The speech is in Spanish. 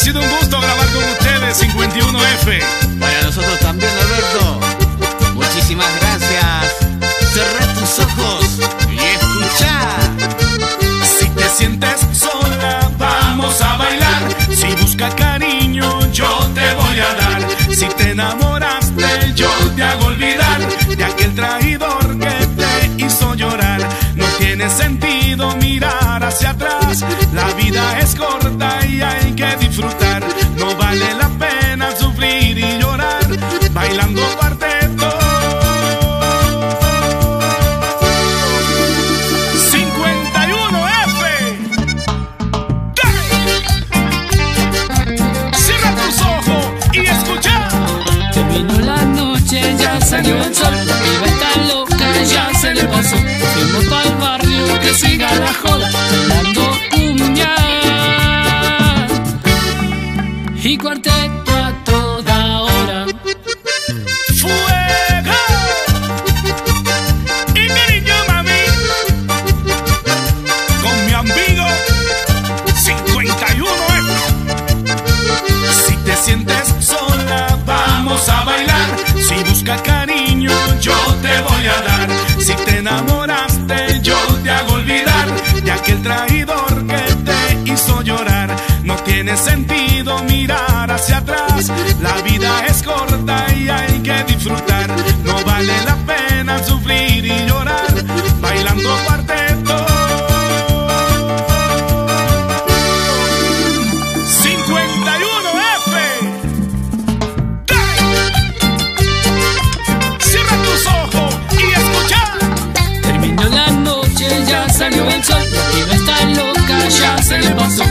sido un gusto grabar con ustedes 51F. Para nosotros también, Alberto. Muchísimas gracias. Cerrá tus ojos y escucha. Si te sientes sola, vamos a bailar. Si busca cariño, yo te voy a dar. Si te enamoraste, yo te hago olvidar de aquel traidor que te hizo llorar. No tiene sentido mirar hacia atrás. La vida es corta salió el sol. La piba está loca, ya se le pasó. Fuimos pa'l barrio que siga la joda, bailando cumbia. Y cuarteto a toda hora. ¡Fuego! Enamoraste, yo te hago olvidar de aquel traidor que te hizo llorar. No tiene sentido mirar hacia atrás. La vida es salió el sol. La piba está loca, ya se le pasó.